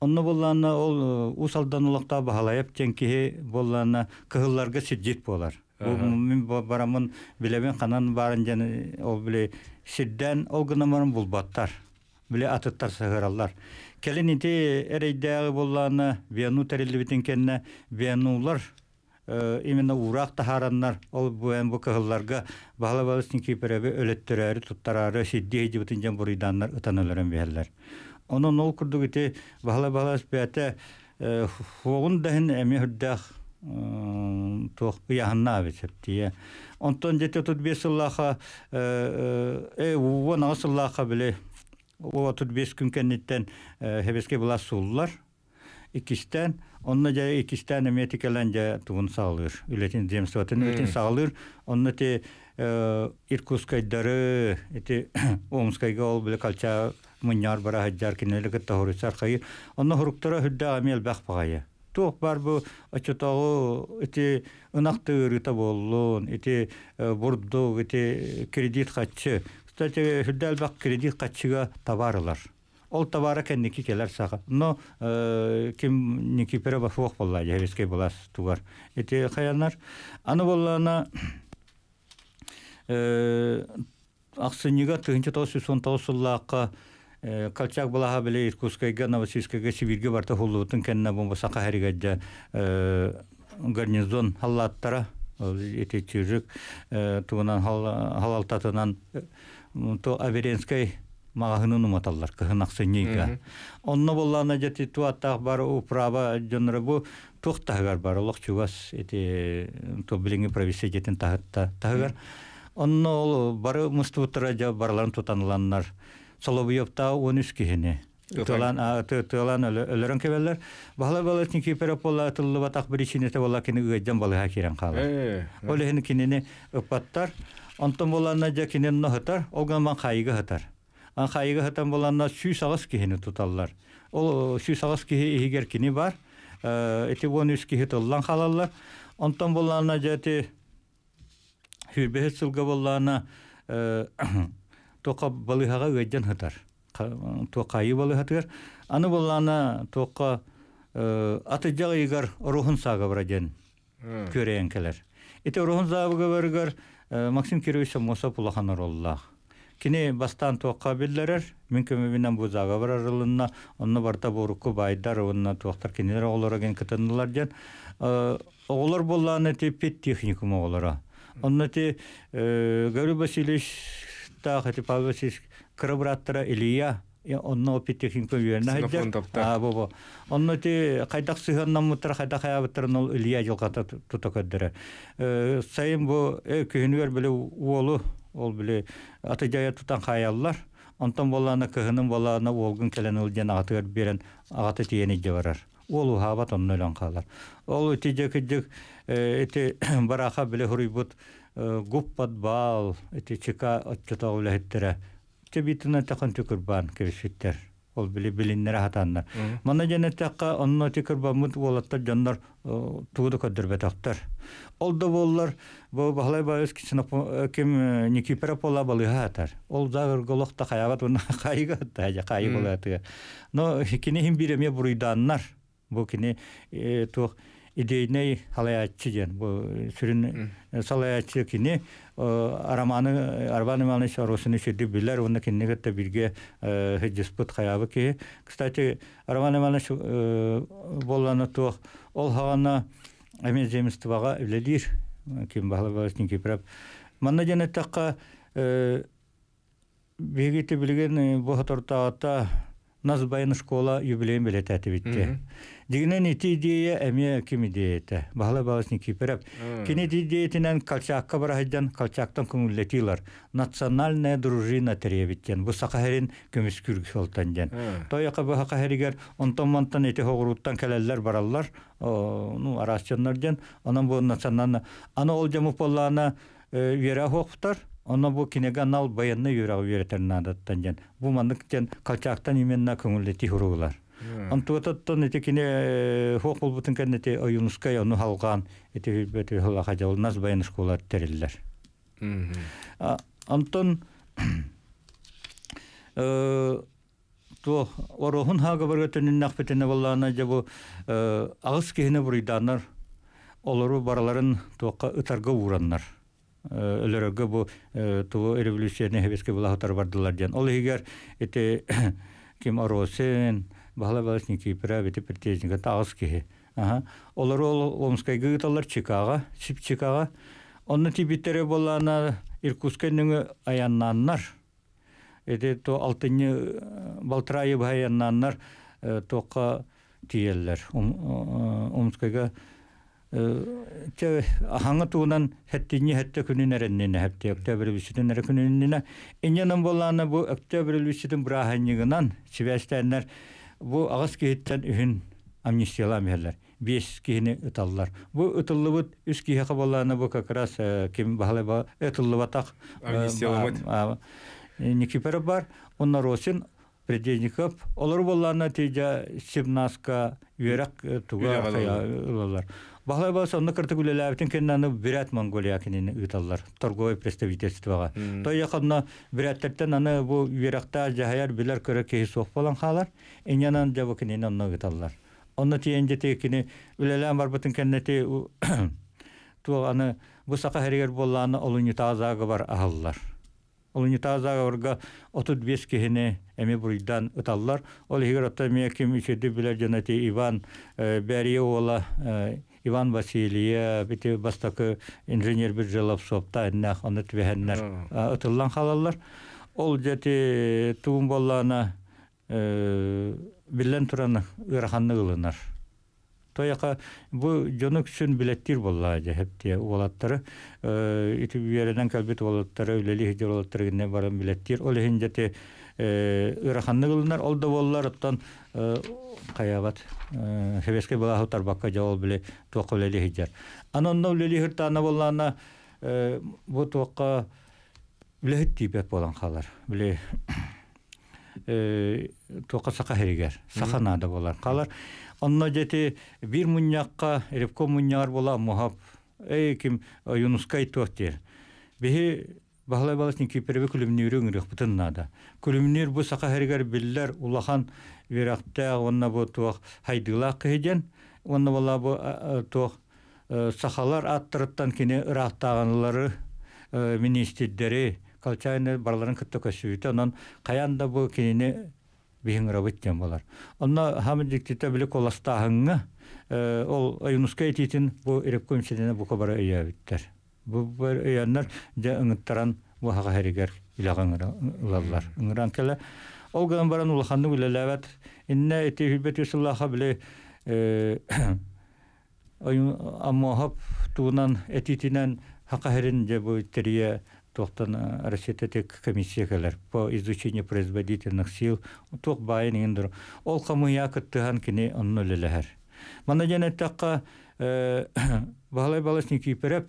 онно боллана ол усалдан улакта бахалайып тенкихи боллана кыһылларга сиджит болар мен барамын билебен канан барын жаны ол биле сидден ол гынамарын булбаттар биле атыттар сыгыраллар келин ити эрейдәгы болланы вену терилибитин кенне венулар именно урак тахараннар ол буэн бу кыһылларга бахала балыстын кипереби өлөттөрөрү туттарары сидди жибытын жан буруйданнар ытаныларын бэһэллер онон ол курдук ити бахала балас бэте хуогун дахин эми хүрдах туох яханна бисептие онтон жете тут бесыллаха э уон асыллаха биле о тут бес күн кенниттен хебеске була сууллар икистен Онна жа икистен эметикелен жа тугун саалыр. Үлетин земствотын үлетин саалыр. Онна те Иркутскайдары, эти Омскайга ол биле калча муньяр бара хаджар кинеле кытта хорусар хайыр. Онна хуруктара хүдда амел бах багая. туох бар бу очотогу эти ынактыырыта боллун эти бурдук эти кредит хатчы кстати хүлдәл бак кредит хатчыга табарылар Ол табара кенники келер саға. Но ким никипере бафуох болла жабескей болас тугар. Эти хаянар аны боллана аксынига тыгынчы тоғыз жүз он тоғыз сыллааққа калчак балаха биле иркутскайга новосибирскайга сибирге барта хуллубутун кенне бомба сака харигадja гарнизон халлаттара эти чижик тугунан халалтатынан то аверенскай магаһынын уматаллар кыһын аксыннийга онно боллаана жати туаттаах бар управа жонора бу туохтаһыгар бар олох чугас эти то билинги провинция жетин таһыгар онно ол бары мустуутара жа барларын тутаныланнар солобуйовта он үс киһини тылан тылан өлөрөн кебеллер бахла балас ники перопола тыллы батак бир ичинете бола кини ыйджан балыга кирен кала ол эхин кинини ыппаттар онтон боланна жа кинин нохытар олган ман хайыга хытар ан хайыга хытан боланна сүй сагыс киһини туталлар ол сүй сагыс киһи ихигер кини бар эти он үс киһи тыллан халаллар онтон боланна жати хүрбеһе сылга боллаана тоқа балыхаға өйден хытар тоқайы балыхатыр аны боллана тоқа аты жағыйгар рухын сага браден көрейін келер ите рухын сага барыгар Максим Кирович Моса пулаханар оллах кини бастан тоққа биллерер мен көмөбүнен бу зага барарылына онны барта борукку байдар онна тоқтар кинилер оголороген кытынылар ден оголор болланы те пет техникум оголора онна те Гаврил Васильевич так эти Павлович крабраттара Илья онно опитехин көйөрнө хайдер а бо онно ти кайдак сыгыннан мутар кайда хаябыттар ол Илья жылгата тутакаддыра сайын бу көйнүгөр биле уолу ол биле атыдая тутан хаяллар онтон боллана кыһынын боллана олгун келен ылден агатыгар берен агаты тиенидже барар. Ол ухаба тонну өлөн каалар ол тиже кыджык эти бараха биле хуруйбут э, гуппат баал эти чика отчотог билехиттере тебитина тахан түкүрбан кебиситтер ол биле билиннер хатаннар мана жана такка онно тикир бамыт волатта жаннар э, тууда көдөрбетактар ол да боллар бу бахлай байыз кичина ким никипера пола балыга атар ол загыр голокта хаябат уна кайга тажа кайы болаты но кини хим биреме буруйданнар бу кини тух идейный халаячы ден бу сүрүн салаячы кини араманы арбаны маны шаросыны шеди билер уны киннегетте бирге хеджиспут хаябы ки кстати араманы маны болланы тух ол хагана эме жемистыбага үлелир ким бахла баластин кипрап манна жана такка э, бегите билген э, бохотортаата наз байын школа юбилейн билетәти битте Дигенен ити идея әме ким идеяте. Бахала баласын кипереп. Кини идеятинен калчакка барахыджан калчактан күңүллетилар. Национальная дружина теребиттен. Бу сакахерин көмүс күргү солтанжан. Тояка бу хакахеригер онтон монтан эти хогуруттан келелер бараллар. Ну арасчаннаржан. Анан бу национальна. Аны ол жаму поллана вера хоктар. Онно бу кинега нал баянны юрагы үйрәтер надаттан жан. Бу мандык жан калчактан именна көңүлле тихуругулар. Антуататтан эти кине э, хок булбутын кеннети оюнуска яну халган эти бетер э, хала хаҗалнас баян школа терилләр. Антон э то орохун хага бергәтеннән нахбетенә валлана җабу э, агыз киһенә буриданнар олору бараларын тоқа ытарга ураннар. Өлөрөгө бу туу революцияны хебеске була хатар бардылар дигән. Ол егер эти ким оросен бахла балас никипера бити притежника тагыс ки. Ага. Олар ол Омскай гыталар Чикаго, Чип Чикаго. Онны тибиттере болана Иркутскайның аяннаннар. Эти то алтыны Балтрайы баяннаннар тоқа тиеллер. Омскайга те хаңа туунан хэттинни хэтте күнүн эреннине хэпте октябрь үсүтүн эре күнүннина инянан боллаана бу октябрь үсүтүн бираханнигынан сибэстэннер бу агас киһиттен үһүн амнистиялам иһэллер бес киһини ыталлар бу ытыллыбыт үс киһиха боллаана бу как раз ким бахалай ба ытыллыбатах Амнистияламыт. никипер бар онна росин Предельников, олар болларына тейжа Сибнаска, Юрак туга Үйрек хая алалар. ылалар. Бахлай болса, онны кырты күлеләбітін кеннаны Бират Монголия кенені ыталлар, торговый представительствоға. Той яқынна Бираттарттан аны бу Юракта жахаяр билер көрі кейі соқ болан қалар, энянан жабы кенені онны ыталлар. Онны тиен жете кені үлелән бар бұтын кеннети ту аны бу сақа хәрегер болланы олуни тазагы бар ахаллар. Олуни тазагы барга 35 кехіне эми буйдан ыталлар. Ол хигер отта мия ким ичеди билер жанати Иван э, Бәрие ола э, Иван Василия, бите бастакы инженер бір жылап сопта эннах оны твехеннер ытыллан халалар. Ол жати туун болланы э, билен тураны ыраханны ылынар. Тояка бу жонук үчүн билеттир болла же хепте олаттары ити биеренен калбит олаттары үлели хижер олаттары генне баран билеттир ол хин жете ыраханны кылынар ол да боллар оттан каябат хебеске бала тарбакка жабыл биле туакка үлели хижер анонно үлели хыртана боллана бу туакка билехит типет болан халар биле тоқа сақа херигер саханада болар қалар Анна дети бир муньякка репко муньяр бола мухап. Эй ким юнускай тохтер. Бихи бахлай баласын кейперебе күліміне үрің үрек бұтын нада. Күлімінер бұ сақа әрігер білілер улахан верақты онна бұ туақ хайдыла кейден. онна бала бұ туақ э, сақалар аттырыттан кене ұрақтағанылары э, министердері, калчайны барларын күтті көсуіті, онан қаянда бұ кенене биһиң рабыттен болар онно хамыдиктите биле коластаһыңы ол юнуска этитин бу эрепкөмсидене бу кобара ыябиттер бу бер ыяннар жа ыңыттаран бу хага херигер илагаңыралар ыңыран келе ол ган баран улаханны билелебет инне эти хүбет юсуллаха биле аммохап туунан этитинен хака херин же бу терие тохтан Россиятетек комиссия келер по изучению производительных сил тох байын индер ол камыя кыттыган кини онно лелехер мана жана такка баалай баласны кипереп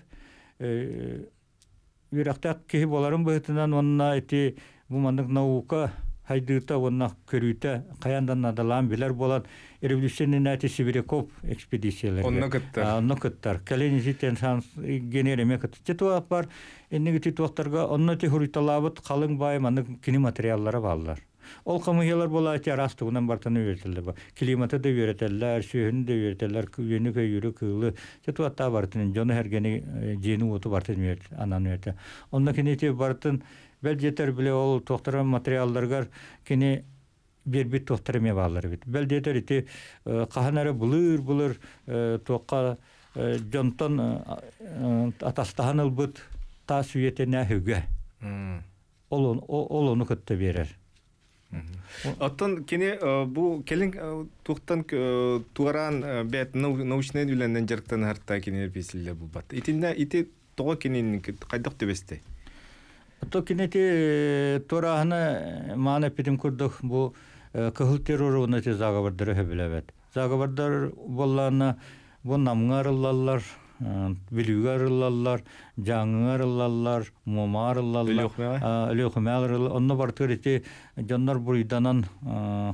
вирактак кихи боларын быһытынан онна эти бу мандык наука хайдыта оннах көрүйтә каяндан адалаан билер болан революционный нәти сибиряков экспедициялары онны кыттар онны кыттар каленизитен шанс э, генереме кытты титуак бар. Эннеги титуактарга онны ти хуруйталабыт калың баем аны кини материаллары баллар ол камыялар бола ати арастыгынан бартаны үйрөтөлөр бар. Климаты да үйрөтөлөр сүйөнү да үйрөтөлөр үйөнү көйүрү кыылы. Титуатта бартын жону хергени э, жени оту бартын анан үйрөтө онда кинети бартын бел жетер биле ол тохтаран материалларга кини бербит тохтар эме баалар бит бел жетер ити каханары булыр булыр тоққа жонтон атастахан ылбыт та сүйетене хүгө ол ол ону кытта берер Оттон кини э, бу келин э, тухтан э, туаран бет научный үленден жарктан харта кини писиле бу бат. Итинде ити тога кини кайдак төбесте. то кинети тораһына маана питим курдук бу кыһыл терроруна те заговардары хөбүлэбет заговардар боллаана бу намыңар ыллаллар билүүгөр ыллаллар жаңыңар ыллаллар мумаар ыллаллар өлөхмәлар онно бартыр ити жоннор буйданан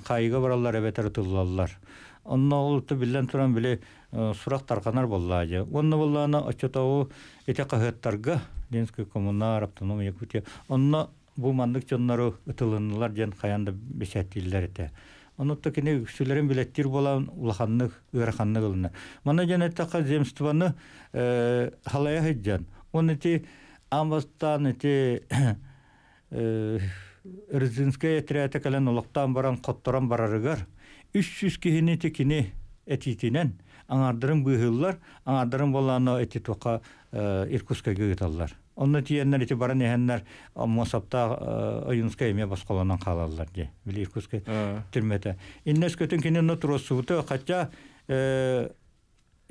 кайга бараллар эбетер тыллаллар онно олту билен туран биле сурак тарканар боллаажы онно боллаана очотогу эте кахыттарга Ленская коммуна, автономия Якутия. Онно бу мандык жоннору ытылынылар жен каянда бешеттилер эте. Онутта кини сүлерен билеттир болан улаханнык, ыраханнык ылына. Мана жен этака земствоны халая хыджан. Он эти амбастан эти Рызинская отряда кален улактан баран котторан барарыгар. 300 кихини текини этитинен аңардырын быһыллар, аңардырын боланы эти тока Иркутска гыйталлар. Онны тиеннер эти баран ehеннер Мосапта Оюнска эме баскаланан калалар ди. Били Иркутска түрмете. Иннес көтөн кине нутросуты кача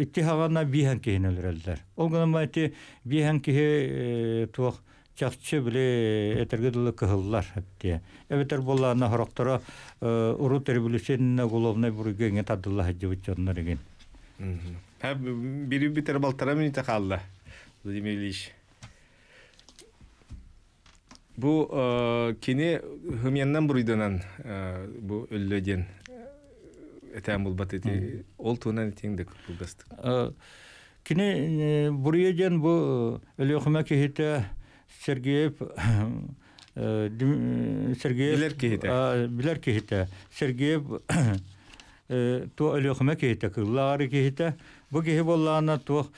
иттихагана бихан кейин өлөрөлдөр. Ол гана майти бихан кихи туак чакчы биле этергедылы кыһыллар хепте. Эбетер болларына хороктора урут революционна головной бургенге тадылла хаҗыбыт жоннор еген. Ха бири битер балтара минута калды. Владимир Ильич. Бу э, кини хымяннан буруйданан э, бу өллөден этәм булбат эти ол туунан этеңдик булгастык. Э, Кини буруйден бу өлөхүмө кихите Сергеев э, Дим- э, Сергеев Билер кихите. А, билер кихите Сергеев э, то өлөхүмө кихите кыллары кихите бу кихи боллаана то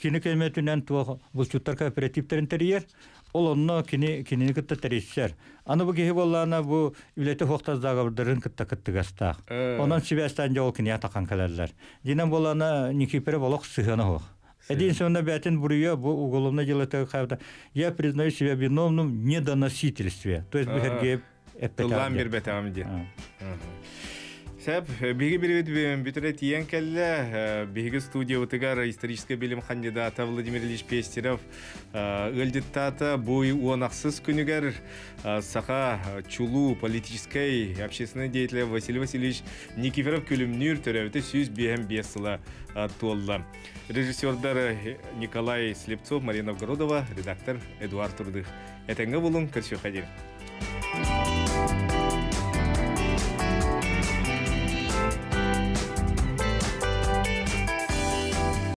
кини келметүнен то булчуттар кооперативтерин терьер ол онно кини кини кытта териссер аны бу кихи боллаана бу үлете хоктаздагыбдырын кытта кыттыгастаах Э. онон сибестан жол кини атакан калерлер динен боллаана никипере болох сыхана хох Один сонна бятин буруя бу уголовно дело хавда. Я признаю себя виновным в недоносительстве. То есть Ага. бихерге Тылдан бир бетам ди. Тэп, биги бирибит бүтүрэ тиен келле, биги студия утыгар исторический билим кандидата Владимир Ильич Пестеров ылдиттата э, буй уонақсыз күнігер э, саха э, чулу политической общественный деятеля Василий Васильевич Никифоров күлімнүр төрәуті сүз бейем бесыла толла. Режиссердар Николай Слепцов, Мария Новгородова, редактор Эдуард Турдых. Этенге болын, көрсі қадир.